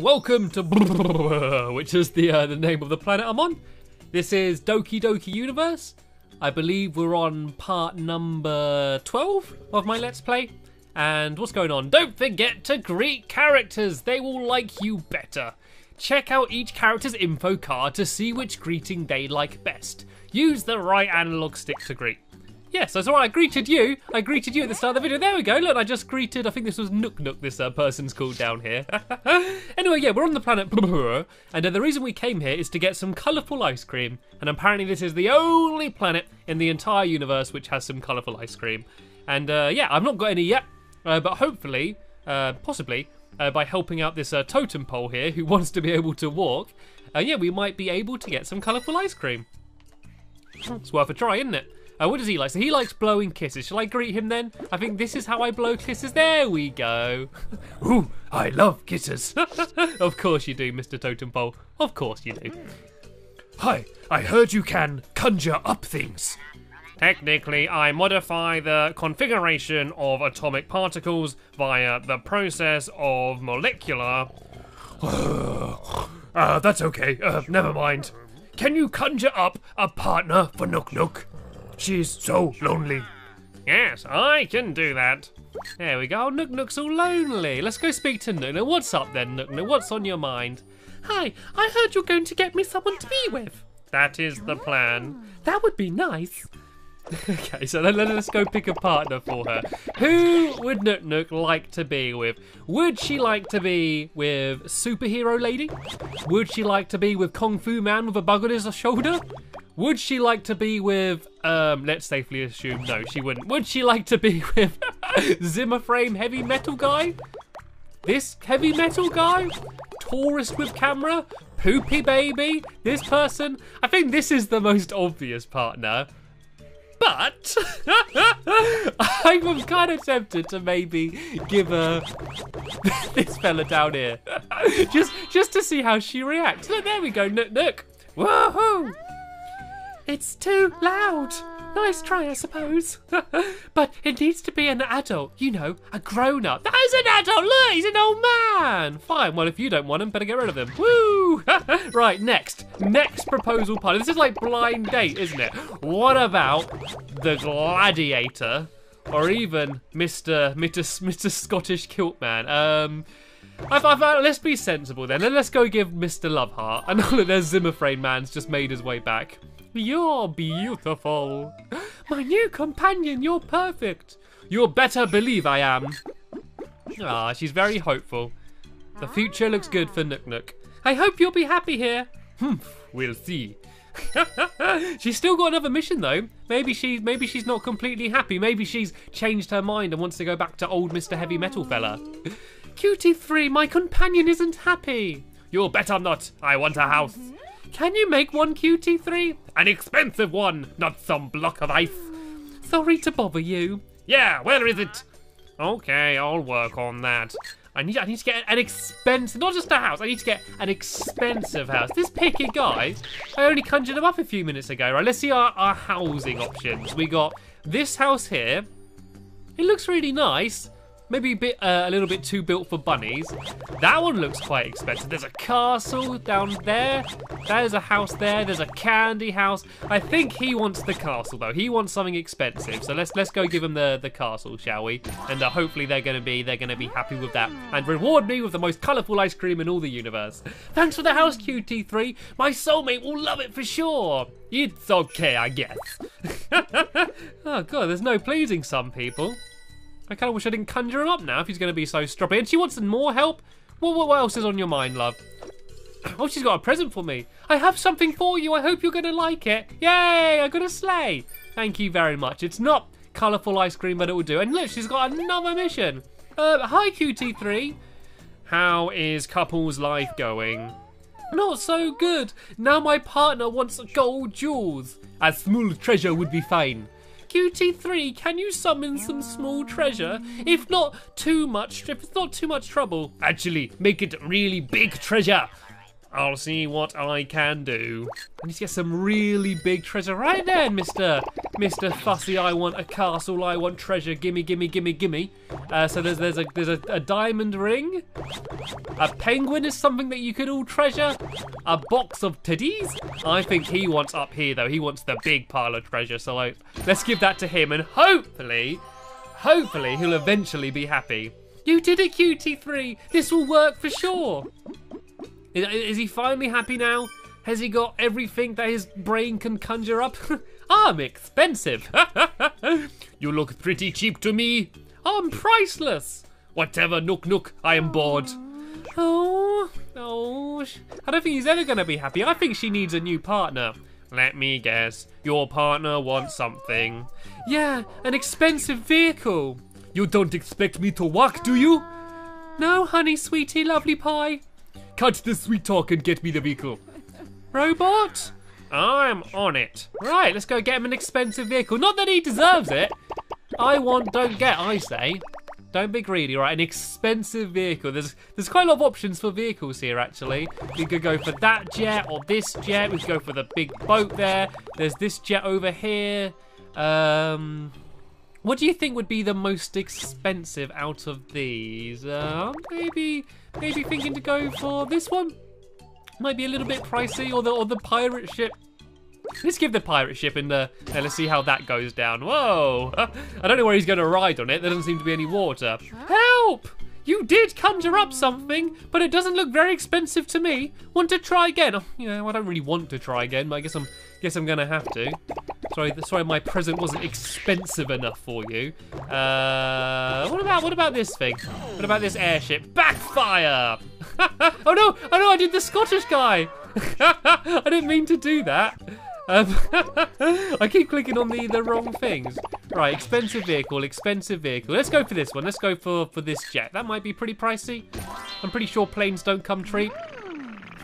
Welcome to which is the uh, the name of the planet I'm on. This is Doki Doki Universe. I believe we're on part number 12 of my Let's Play. And what's going on? Don't forget to greet characters. They will like you better. Check out each character's info card to see which greeting they like best. Use the right analog stick to greet. Yes, that's. I greeted you. I greeted you at the start of the video. There we go. Look, I just greeted. I think this was Nook Nook. This uh, person's called down here. anyway, yeah, we're on the planet, and uh, the reason we came here is to get some colourful ice cream. And apparently, this is the only planet in the entire universe which has some colourful ice cream. And uh, yeah, I've not got any yet, uh, but hopefully, uh, possibly, uh, by helping out this totem pole here who wants to be able to walk, yeah, we might be able to get some colourful ice cream. It's worth a try, isn't it? Uh, what does he like? So he likes blowing kisses. Shall I greet him then? I think this is how I blow kisses. There we go. Ooh, I love kisses. of course you do, Mr. Totem Pole. Of course you do. Hi, I heard you can conjure up things. Technically, I modify the configuration of atomic particles via the process of molecular. uh, that's okay. Uh, never mind. Can you conjure up a partner for Nook Nook? She's so lonely. Yes, I can do that. There we go. Oh, Nook Nook's all lonely. Let's go speak to Nook Nook. What's up then, Nook Nook? What's on your mind? Hi, I heard you're going to get me someone to be with. That is the plan. Ah, that would be nice. okay, so then let's go pick a partner for her. Who would Nook Nook like to be with? Would she like to be with Superhero Lady? Would she like to be with Kung Fu Man with a bug on his shoulder? Would she like to be with, um, let's safely assume, no, she wouldn't. Would she like to be with Zimmer Frame Heavy Metal Guy? This heavy metal guy? Tourist with camera? Poopy baby? This person? I think this is the most obvious partner. But I was kind of tempted to maybe give her this fella down here, just just to see how she reacts. Look, there we go. Nook, nook. Woohoo! It's too loud. Nice try, I suppose. but it needs to be an adult, you know, a grown up. That is an adult. Look, he's an old man. Fine. Well, if you don't want him, better get rid of him. Woo! right, next. Next proposal party. This is like blind date, isn't it? What about the gladiator? Or even Mr. Mr. Mr. Scottish Kilt Man. Um, I've, I've, uh, let's be sensible then. Let's go give Mr. Loveheart. I know that there's Zimmerframe Man's just made his way back. You're beautiful. My new companion, you're perfect. You better believe I am. Ah, she's very hopeful. The future looks good for Nook Nook. I hope you'll be happy here. Humph, we'll see. she's still got another mission though. Maybe she's maybe she's not completely happy. Maybe she's changed her mind and wants to go back to old Mr. Heavy Metal fella. QT3, my companion isn't happy. You'll bet I'm not. I want a house. Can you make one QT3? An expensive one, not some block of ice. Sorry to bother you. Yeah, where is it? Okay, I'll work on that. I need I need to get an expensive, not just a house, I need to get an expensive house. This picky guy, I only conjured him up a few minutes ago, right? Let's see our, our housing options. We got this house here. It looks really nice. Maybe a bit, uh, a little bit too built for bunnies. That one looks quite expensive. There's a castle down there. There's a house there. There's a candy house. I think he wants the castle though. He wants something expensive. So let's let's go give him the the castle, shall we? And uh, hopefully they're gonna be they're gonna be happy with that and reward me with the most colourful ice cream in all the universe. Thanks for the house, QT3. My soulmate will love it for sure. It's okay, I guess. oh god, there's no pleasing some people. I kind of wish I didn't conjure him up now if he's going to be so stroppy. And she wants more help? What, what, else is on your mind, love? Oh, she's got a present for me. I have something for you. I hope you're going to like it. Yay, I got a sleigh. Thank you very much. It's not colourful ice cream, but it will do. And look, she's got another mission. Uh, hi, QT3. How is couple's life going? Not so good. Now my partner wants gold jewels. A small treasure would be fine. QT3, can you summon some small treasure? If not too much, if it's not too much trouble. Actually, make it really big treasure. I'll see what I can do. I need to get some really big treasure. Right then, Mister Mister Fussy. I want a castle. I want treasure. Gimme, gimme, gimme, gimme. Uh, so there's there's a there's a, a diamond ring. A penguin is something that you could all treasure. A box of titties. I think he wants up here though. He wants the big pile of treasure. So like, let's give that to him, and hopefully, hopefully he'll eventually be happy. You did it, QT3. This will work for sure. Is, is he finally happy now? Has he got everything that his brain can conjure up? I'm expensive. you look pretty cheap to me. I'm priceless. Whatever, Nook Nook, I am bored. Oh, oh, I don't think he's ever going to be happy. I think she needs a new partner. Let me guess, your partner wants something. Yeah, an expensive vehicle. You don't expect me to walk, do you? No, honey, sweetie, lovely pie. Cut the sweet talk and get me the vehicle. Robot? I'm on it. Right, let's go get him an expensive vehicle. Not that he deserves it. I want, don't get, I say. Don't be greedy, right? An expensive vehicle. There's there's quite a lot of options for vehicles here, actually. We could go for that jet or this jet. We could go for the big boat there. There's this jet over here. Um, what do you think would be the most expensive out of these? Uh, maybe, maybe thinking to go for this one. Might be a little bit pricey, or the or the pirate ship. Let's give the pirate ship in the. Uh, let's see how that goes down. Whoa! I don't know where he's going to ride on it. There doesn't seem to be any water. Help! You did conjure up something, but it doesn't look very expensive to me. Want to try again? Oh, you know, I don't really want to try again, but I guess I'm guess I'm gonna have to. Sorry, sorry, my present wasn't expensive enough for you. Uh, what about what about this thing? What about this airship? Backfire! oh no! Oh no! I did the Scottish guy. I didn't mean to do that. Um, I keep clicking on the, the wrong things. Right, expensive vehicle, expensive vehicle. Let's go for this one. Let's go for, for this jet. That might be pretty pricey. I'm pretty sure planes don't come cheap.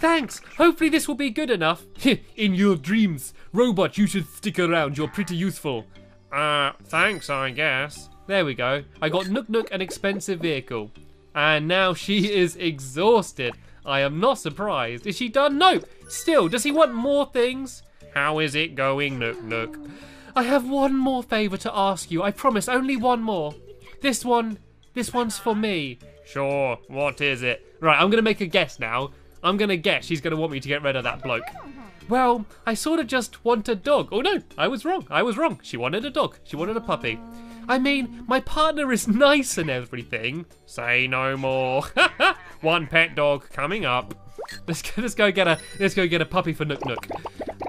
Thanks. Hopefully this will be good enough. In your dreams. Robot, you should stick around. You're pretty useful. Uh, thanks, I guess. There we go. I got Nook Nook an expensive vehicle. And now she is exhausted. I am not surprised. Is she done? No. Still, does he want more things? How is it going, Nook Nook? I have one more favour to ask you. I promise, only one more. This one, this one's for me. Sure, what is it? Right, I'm going to make a guess now. I'm going to guess she's going to want me to get rid of that bloke. Well, I sort of just want a dog. Oh no, I was wrong. I was wrong. She wanted a dog. She wanted a puppy. I mean, my partner is nice and everything. Say no more. One pet dog coming up. Let's go, let's go get a let's go get a puppy for Nook Nook.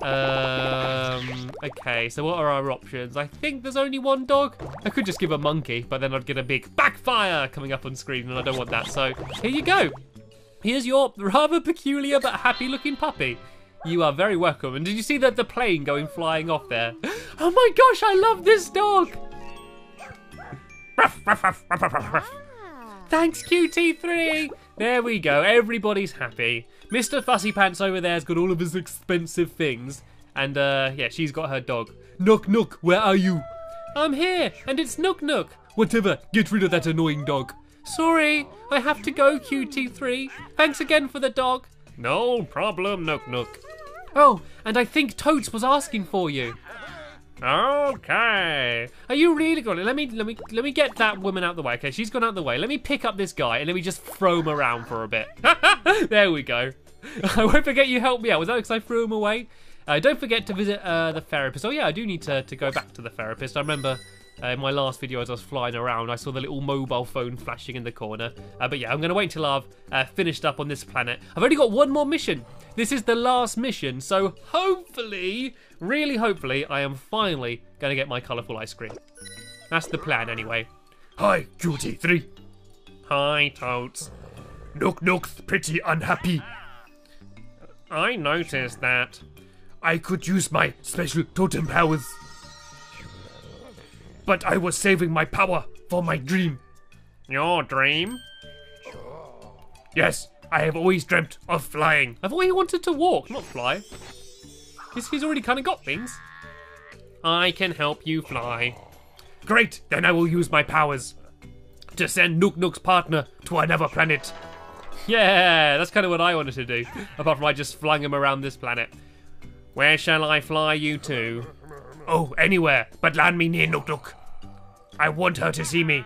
Um, okay, so what are our options? I think there's only one dog. I could just give a monkey, but then I'd get a big backfire coming up on screen, and I don't want that. So here you go. Here's your rather peculiar but happy looking puppy. You are very welcome. And did you see that the plane going flying off there? Oh my gosh, I love this dog. Thanks, QT3. There we go. Everybody's happy. Mr. Fussy Pants over there's got all of his expensive things. And, uh, yeah, she's got her dog. Nook Nook, where are you? I'm here, and it's Nook Nook. Whatever, get rid of that annoying dog. Sorry, I have to go, QT3. Thanks again for the dog. No problem, Nook Nook. Oh, and I think Totes was asking for you. Okay. Are you really going? Let me let me let me get that woman out the way. Okay, she's gone out the way. Let me pick up this guy and let me just throw him around for a bit. there we go. I won't forget you helped me out. Was that because I threw him away? Uh, don't forget to visit uh, the therapist. Oh yeah, I do need to, to go back to the therapist. I remember uh, in my last video as I was flying around, I saw the little mobile phone flashing in the corner. Uh, but yeah, I'm going to wait until I've uh, finished up on this planet. I've only got one more mission. This is the last mission, so hopefully, really hopefully, I am finally going to get my colourful ice cream. That's the plan anyway. Hi, QT3. Hi, Totes. Nook Nook's pretty unhappy. I noticed that. I could use my special totem powers. But I was saving my power for my dream. Your dream? Yes, I have always dreamt of flying. I've always wanted to walk, not fly. He's, he's already kind of got things. I can help you fly. Great, then I will use my powers to send Nook Nook's partner to another planet. Yeah, that's kind of what I wanted to do. Apart from I just flung him around this planet. Where shall I fly you to? Oh, anywhere, but land me near Nook Nook. I want her to see me.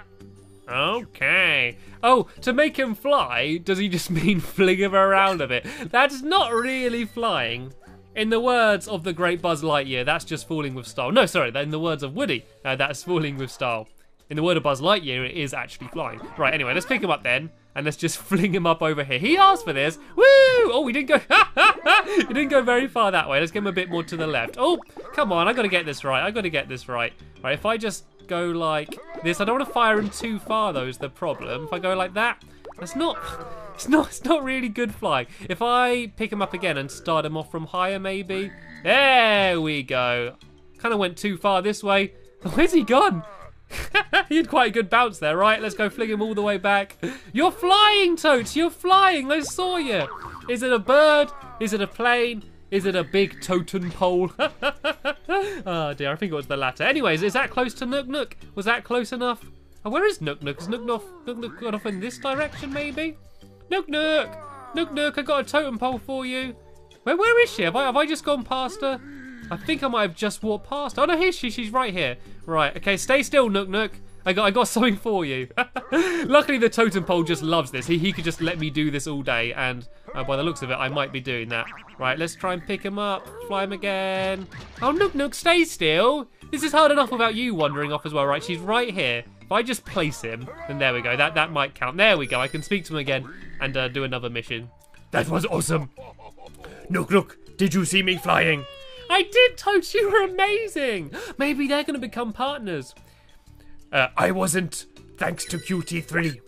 Okay. Oh, to make him fly, does he just mean fling him around a bit? That's not really flying. In the words of the great Buzz Lightyear, that's just falling with style. No, sorry, in the words of Woody, uh, that's falling with style. In the word of Buzz Lightyear, it is actually flying. Right, anyway, let's pick him up then, and let's just fling him up over here. He asked for this. Woo! Oh, we didn't go. he didn't go very far that way. Let's get him a bit more to the left. Oh, come on! I got to get this right. I got to get this right. Right, if I just go like this, I don't want to fire him too far. Though is the problem. If I go like that, that's not. It's not. It's not really good flying. If I pick him up again and start him off from higher, maybe. There we go. Kind of went too far this way. Where's he gone? he had quite a good bounce there, right? Let's go fling him all the way back. You're flying, Totes! You're flying! I saw you! Is it a bird? Is it a plane? Is it a big totem pole? oh dear, I think it was the latter. Anyways, is that close to Nook Nook? Was that close enough? Oh, where is Nook Nook? Is Nook Nook, Nook Nook gone off in this direction, maybe? Nook Nook! Nook Nook, I got a totem pole for you. Where, where is she? Have I, have I just gone past her? I think I might have just walked past. Her. Oh no, here she. She's right here. Right. Okay. Stay still, Nook Nook. I got I got something for you. Luckily, the totem pole just loves this. He he could just let me do this all day, and uh, by the looks of it, I might be doing that. Right. Let's try and pick him up. Fly him again. Oh, Nook Nook, stay still. This is hard enough without you wandering off as well. Right. She's right here. If I just place him, then there we go. That that might count. There we go. I can speak to him again and uh, do another mission. That was awesome. Nook Nook, did you see me flying? I did, Totes. You were amazing. Maybe they're going to become partners. Uh, I wasn't, thanks to QT3.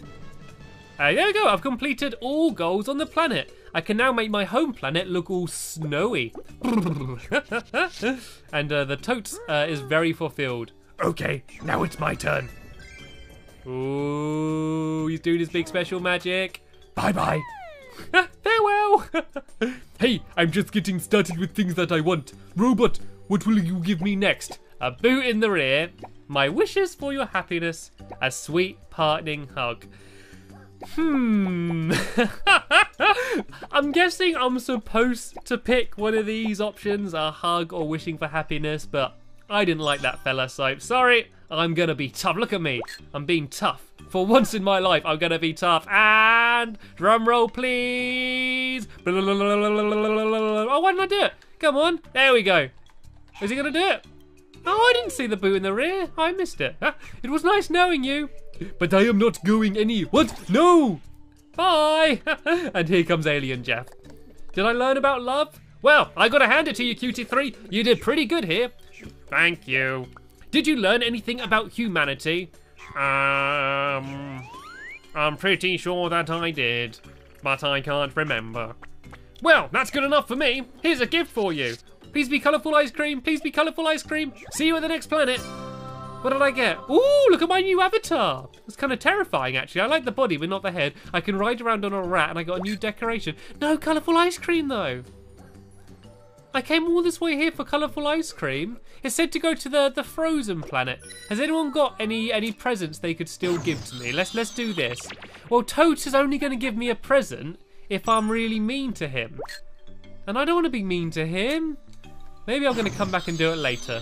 Uh, there we go. I've completed all goals on the planet. I can now make my home planet look all snowy. and uh, the Totes uh, is very fulfilled. Okay, now it's my turn. Ooh, he's doing his big special magic. Bye bye. Farewell. hey, I'm just getting started with things that I want. Robot, what will you give me next? A boot in the rear, my wishes for your happiness, a sweet parting hug. Hmm. I'm guessing I'm supposed to pick one of these options, a hug or wishing for happiness, but I didn't like that fella, so sorry. I'm gonna be tough. Look at me. I'm being tough. For once in my life, I'm gonna be tough. And drum roll, please. Oh, why didn't I do it? Come on. There we go. Is he gonna do it? Oh, I didn't see the boot in the rear. I missed it. It was nice knowing you. But I am not going any. What? No! Bye! and here comes Alien Jeff. Did I learn about love? Well, I gotta hand it to you, QT3. You did pretty good here. Thank you. Did you learn anything about humanity? Um, I'm pretty sure that I did, but I can't remember. Well, that's good enough for me. Here's a gift for you. Please be colourful ice cream. Please be colourful ice cream. See you at the next planet. What did I get? Ooh, look at my new avatar. It's kind of terrifying, actually. I like the body, but not the head. I can ride around on a rat, and I got a new decoration. No colourful ice cream, though. I came all this way here for colourful ice cream. It's said to go to the, the frozen planet. Has anyone got any any presents they could still give to me? Let's let's do this. Well, Totes is only going to give me a present if I'm really mean to him. And I don't want to be mean to him. Maybe I'm going to come back and do it later.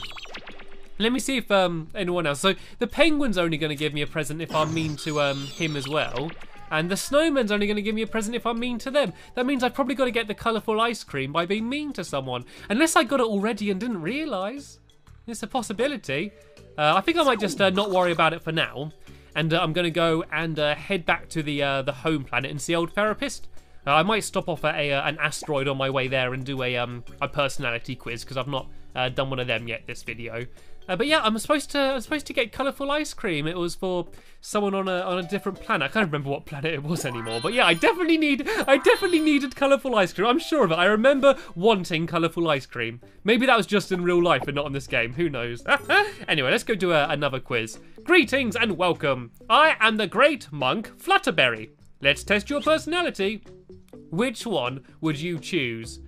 Let me see if um, anyone else. So the penguin's only going to give me a present if I'm mean to um, him as well. And the snowman's only going to give me a present if I'm mean to them. That means I've probably got to get the colourful ice cream by being mean to someone. Unless I got it already and didn't realise. It's a possibility. Uh, I think I might just uh, not worry about it for now. And uh, I'm going to go and uh, head back to the uh, the home planet and see old therapist. Uh, I might stop off at a, an asteroid on my way there and do a um, a personality quiz because I've not done one of them yet this video. Uh, but yeah, I'm supposed to I'm supposed to get colourful ice cream. It was for someone on a on a different planet. I can't remember what planet it was anymore. But yeah, I definitely need I definitely needed colourful ice cream. I'm sure of it. I remember wanting colourful ice cream. Maybe that was just in real life and not in this game. Who knows? anyway, let's go do a, another quiz. Greetings and welcome. I am the great monk Flutterberry. Let's test your personality. Which one would you choose?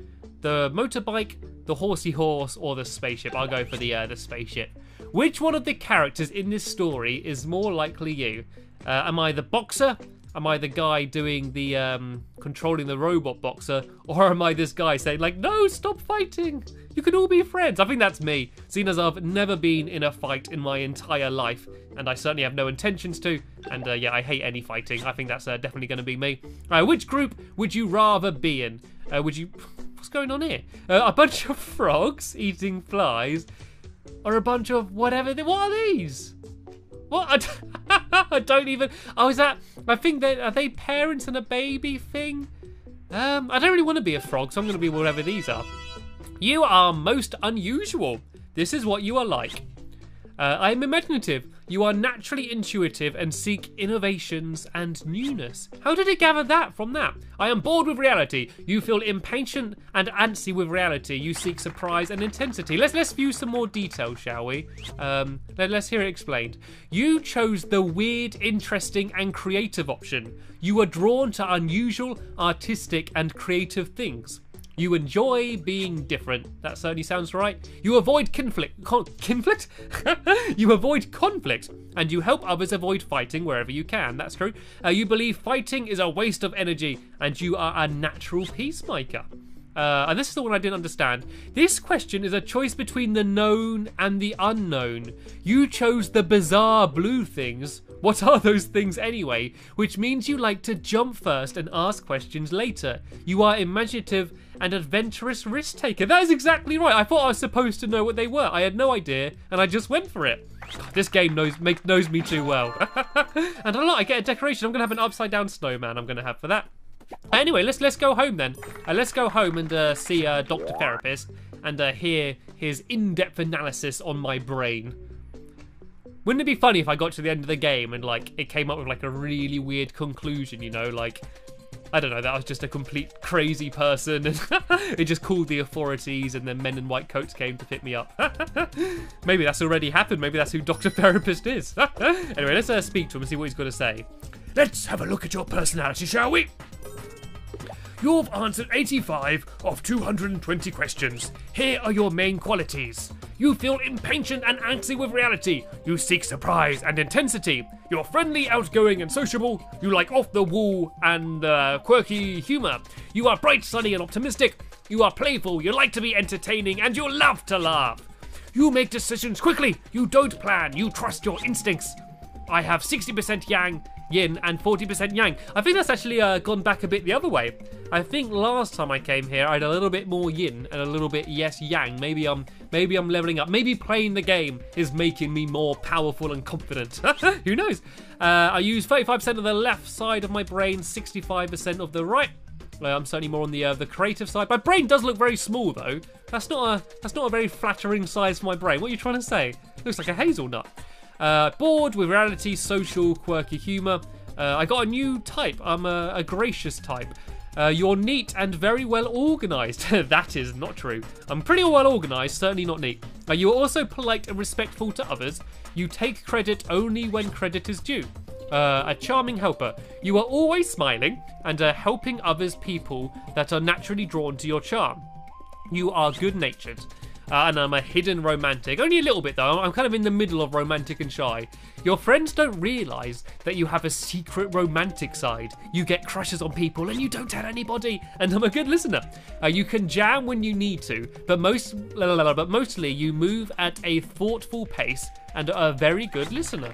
The motorbike, the horsey horse, or the spaceship. I'll go for the uh, the spaceship. Which one of the characters in this story is more likely you? Uh, am I the boxer, Am I the guy doing the um, controlling the robot boxer, or am I this guy saying like, "No, stop fighting. You can all be friends." I think that's me, seeing as I've never been in a fight in my entire life, and I certainly have no intentions to. And uh, yeah, I hate any fighting. I think that's uh, definitely going to be me. Uh, which group would you rather be in? Uh, would you? What's going on here? Uh, a bunch of frogs eating flies, or a bunch of whatever? What are these? What? I don't, even. Oh, is that? I think that are they parents and a baby thing? Um, I don't really want to be a frog, so I'm going to be whatever these are. You are most unusual. This is what you are like. Uh, I am imaginative. You are naturally intuitive and seek innovations and newness. How did it gather that from that? I am bored with reality. You feel impatient and antsy with reality. You seek surprise and intensity. Let's let's view some more detail, shall we? Um, let, let's hear it explained. You chose the weird, interesting, and creative option. You were drawn to unusual, artistic, and creative things. You enjoy being different. That certainly sounds right. You avoid conflict. Con- conflict? you avoid conflict, and you help others avoid fighting wherever you can. That's true. Uh, you believe fighting is a waste of energy, and you are a natural peacemaker. Uh, and this is the one I didn't understand. This question is a choice between the known and the unknown. You chose the bizarre blue things. What are those things anyway? Which means you like to jump first and ask questions later. You are imaginative and adventurous risk taker. That is exactly right. I thought I was supposed to know what they were. I had no idea, and I just went for it. God, this game knows make, knows me too well. and a lot. I get a decoration. I'm gonna have an upside down snowman. I'm gonna have for that. Anyway, let's let's go home then. Uh, let's go home and uh, see uh, Doctor Therapist and uh, hear his in-depth analysis on my brain. Wouldn't it be funny if I got to the end of the game and like it came up with like a really weird conclusion? You know, like I don't know, that was just a complete crazy person and it just called the authorities and then men in white coats came to pick me up. Maybe that's already happened. Maybe that's who Dr. Therapist is. anyway, let's uh, speak to him and see what he's got to say. Let's have a look at your personality, shall we? You've answered 85 of 220 questions. Here are your main qualities. You feel impatient and antsy with reality. You seek surprise and intensity. You're friendly, outgoing, and sociable. You like off the wall and uh, quirky humour. You are bright, sunny, and optimistic. You are playful. You like to be entertaining, and you love to laugh. You make decisions quickly. You don't plan. You trust your instincts. I have 60% yang, yin, and 40% yang. I think that's actually uh, gone back a bit the other way. I think last time I came here, I had a little bit more yin and a little bit yes yang. Maybe I'm maybe I'm leveling up. Maybe playing the game is making me more powerful and confident. Who knows? Uh, I use 35% of the left side of my brain, 65% of the right. Well, I'm certainly more on the uh, the creative side. My brain does look very small though. That's not a that's not a very flattering size for my brain. What are you trying to say? Looks like a hazelnut. Uh, bored with reality, social, quirky humour. Uh, I got a new type. I'm a, a gracious type. Uh, you're neat and very well organised. that is not true. I'm pretty well organised, certainly not neat. Uh, you are also polite and respectful to others. You take credit only when credit is due. Uh, a charming helper. You are always smiling and uh, helping others people that are naturally drawn to your charm. You are good natured. Uh, and I'm a hidden romantic. Only a little bit though. I'm kind of in the middle of romantic and shy. Your friends don't realise that you have a secret romantic side. You get crushes on people and you don't tell anybody. And I'm a good listener. Uh, you can jam when you need to, but most, la, la, la, but mostly you move at a thoughtful pace and are a very good listener.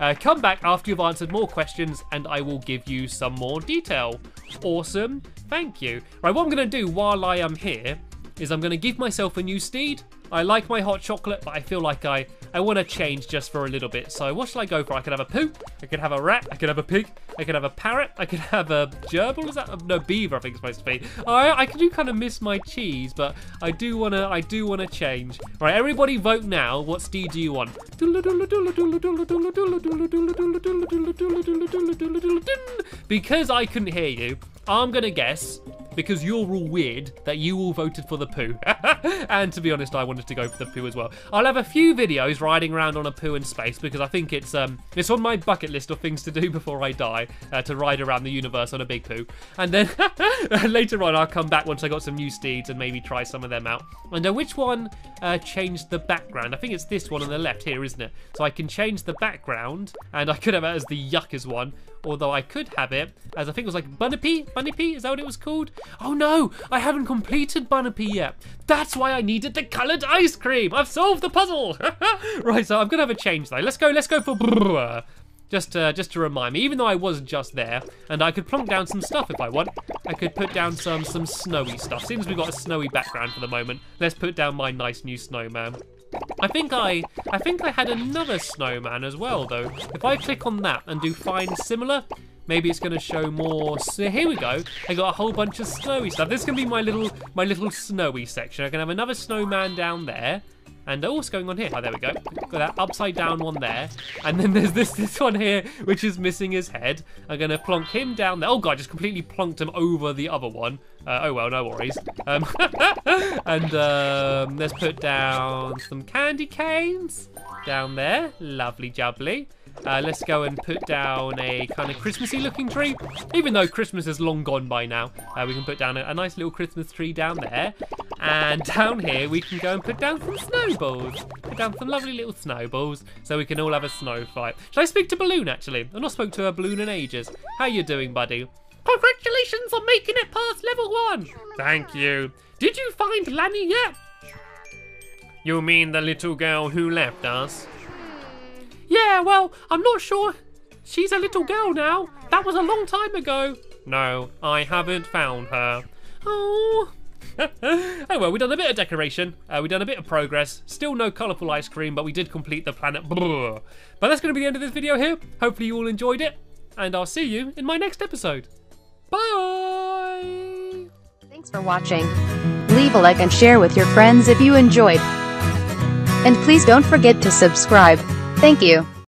Uh, come back after you've answered more questions and I will give you some more detail. Awesome. Thank you. Right, what I'm going to do while I am here is I'm going to give myself a new steed. I like my hot chocolate, but I feel like I, I want to change just for a little bit. So what shall I go for? I could have a poo, I could have a rat, I could have a pig, I could have a parrot, I could have a gerbil. Is that no beaver? I think it's supposed to be. I I do kind of miss my cheese, but I do wanna I do wanna change. All right, everybody vote now. What steed do you want? Because I couldn't hear you, I'm gonna guess because you're all weird that you all voted for the poo. and to be honest, I wanted to go for the poo as well. I'll have a few videos riding around on a poo in space because I think it's um it's on my bucket list of things to do before I die uh, to ride around the universe on a big poo. And then later on, I'll come back once I got some new steeds and maybe try some of them out. And uh, which one uh, changed the background? I think it's this one on the left here, isn't it? So I can change the background, and I could have it as the yuckers one, although I could have it as I think it was like Bunnypea? Bunnypea? Is that what it was called? Oh no, I haven't completed Bunnypea yet. That's why I needed the coloured ice cream. I've solved the puzzle. right, so I'm gonna have a change though. Let's go. Let's go for just uh, just to remind me, even though I was just there, and I could plonk down some stuff if I want. I could put down some some snowy stuff. Seems we've got a snowy background for the moment. Let's put down my nice new snowman. I think I I think I had another snowman as well though. If I click on that and do find similar, maybe it's going to show more. So here we go. I got a whole bunch of snowy stuff. This can be my little my little snowy section. I can have another snowman down there. And oh, what's going on here? Oh, there we go. Got that upside down one there. And then there's this this one here, which is missing his head. I'm going to plonk him down there. Oh, God, I just completely plonked him over the other one. Uh, oh, well, no worries. Um, and um, let's put down some candy canes down there. Lovely jubbly. Uh, let's go and put down a kind of Christmassy looking tree. Even though Christmas is long gone by now, uh, we can put down a, a, nice little Christmas tree down there. And down here, we can go and put down some snowballs. Put down some lovely little snowballs so we can all have a snow fight. Should I speak to Balloon, actually? I've not spoke to a Balloon in ages. How you doing, buddy? Congratulations on making it past level one. Thank you. Did you find Lanny yet? You mean the little girl who left us? Yeah, well, I'm not sure. She's a little girl now. That was a long time ago. No, I haven't found her. Oh. oh well, we've done a bit of decoration. Uh, we've done a bit of progress. Still no colourful ice cream, but we did complete the planet. But that's going to be the end of this video here. Hopefully you all enjoyed it. And I'll see you in my next episode. Bye! Thanks for watching. Leave a like and share with your friends if you enjoyed. And please don't forget to subscribe. Thank you.